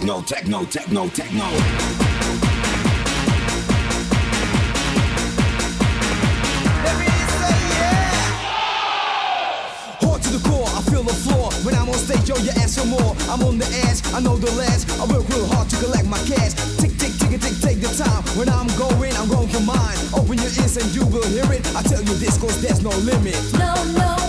techno, techno, techno. Techno Whore to the core, I feel the floor When I'm on stage, yo, you ask for more. I'm on the edge, I know the last. I work real hard to collect my cash. Tick, tick, tick, tick, take the time. When I'm going, I'm going for mine. Open your ears and you will hear it. I tell you this, cause there's no limit. No, no.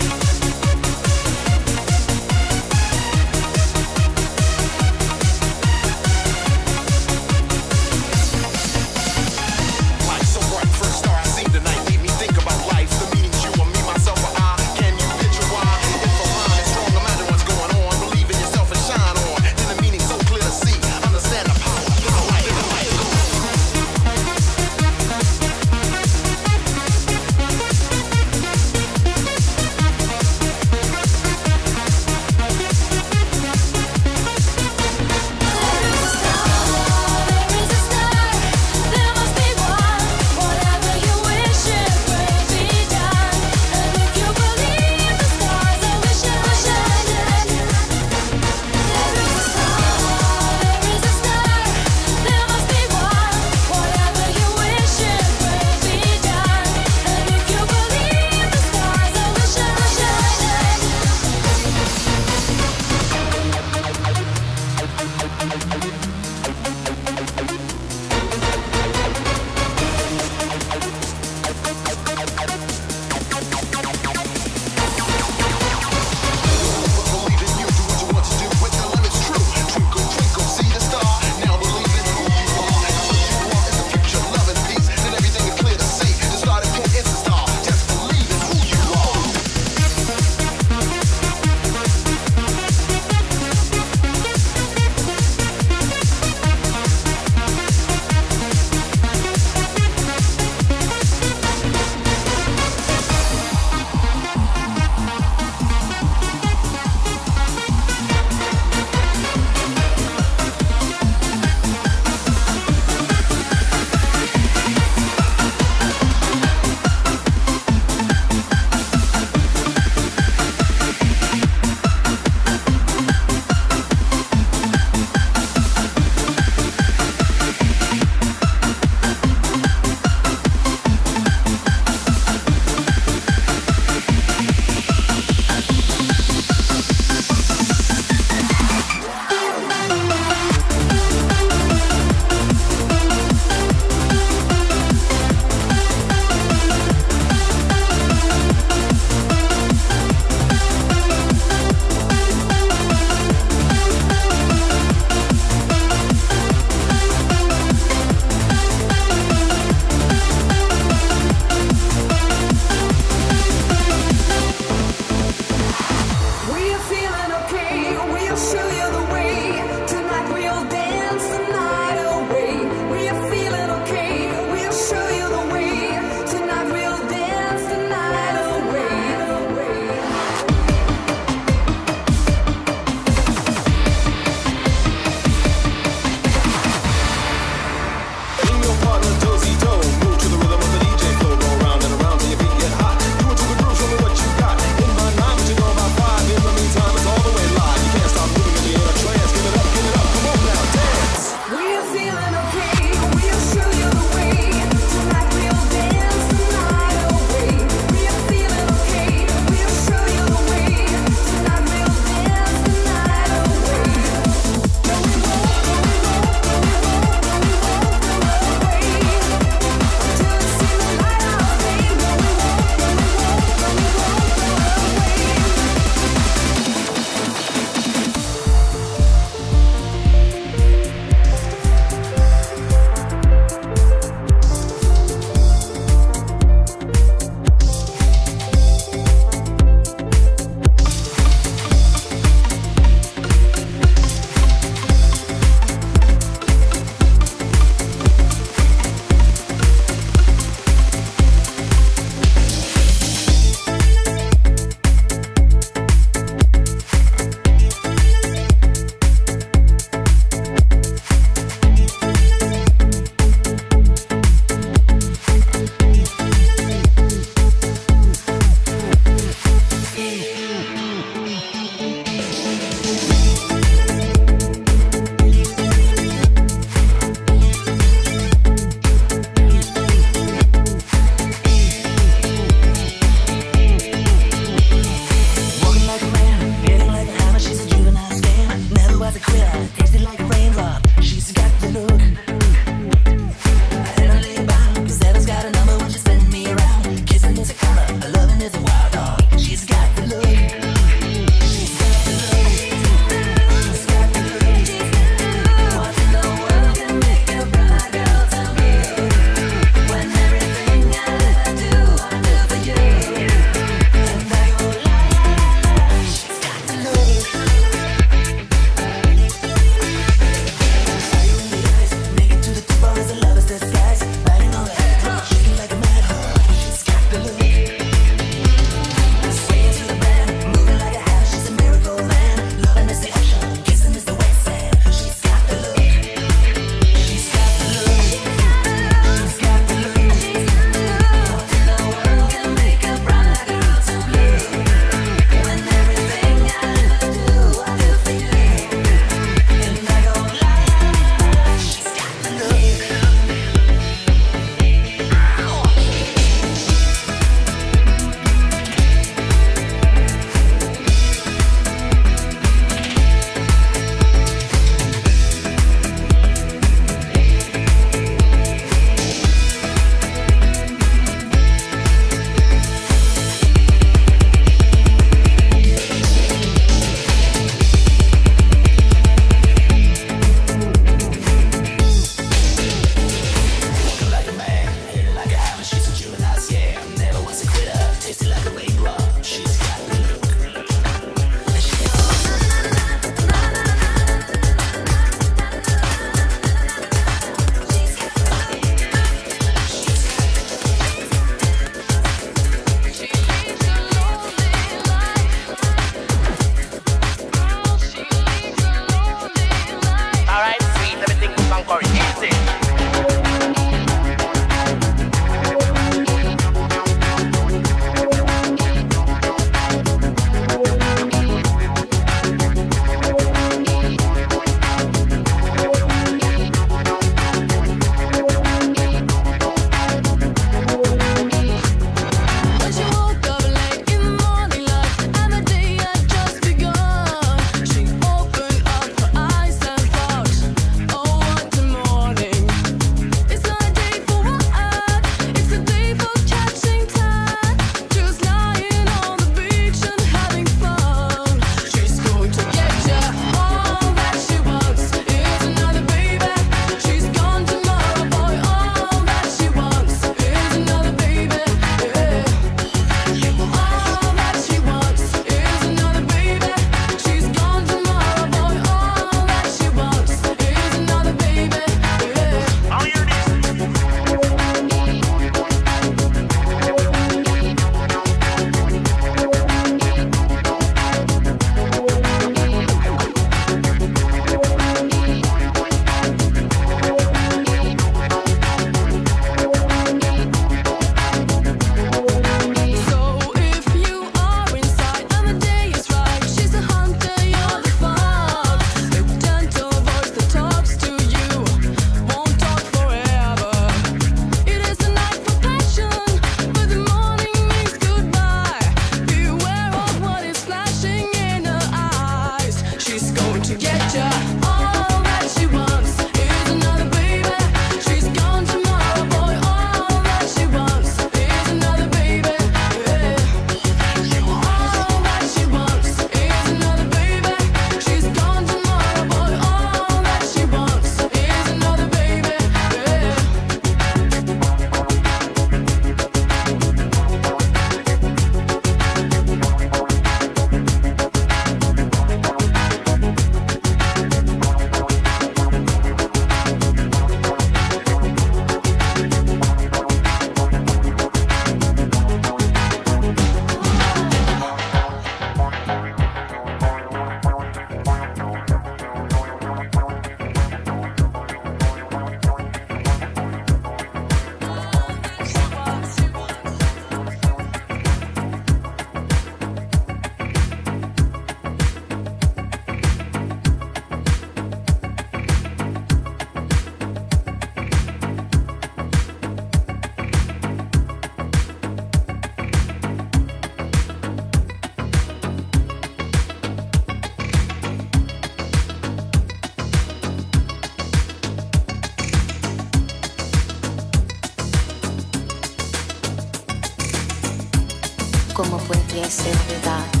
como podría ser verdad.